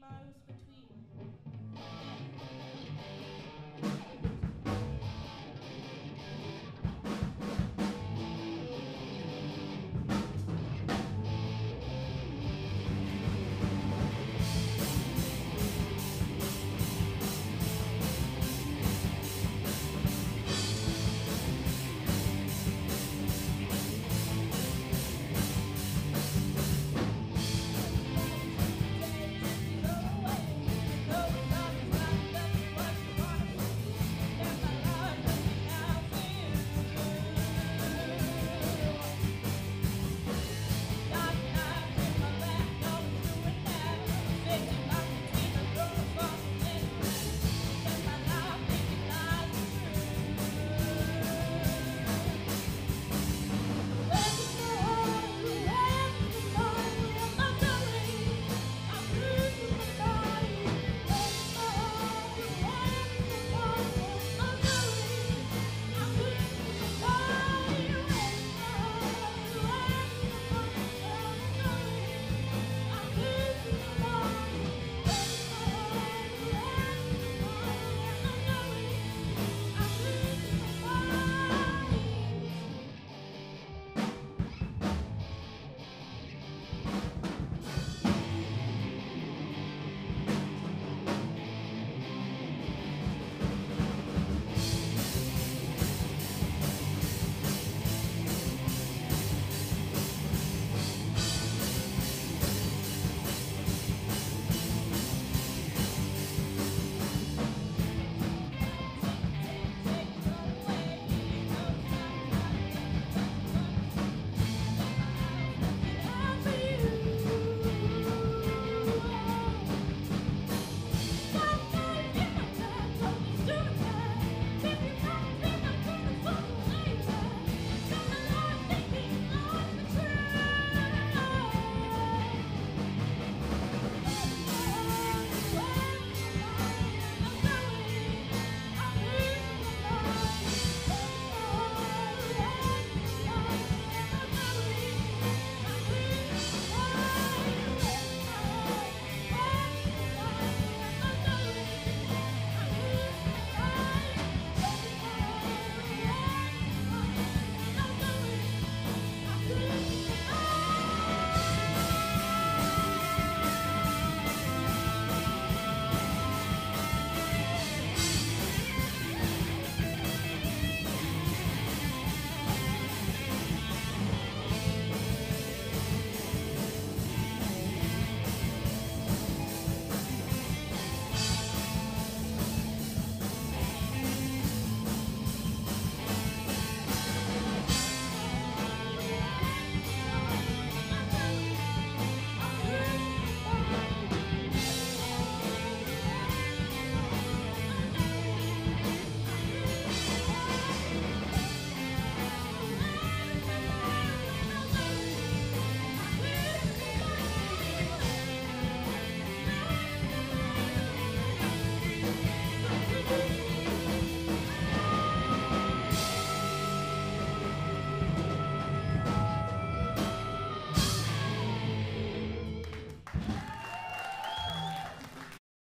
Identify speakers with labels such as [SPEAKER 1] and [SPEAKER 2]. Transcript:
[SPEAKER 1] miles between.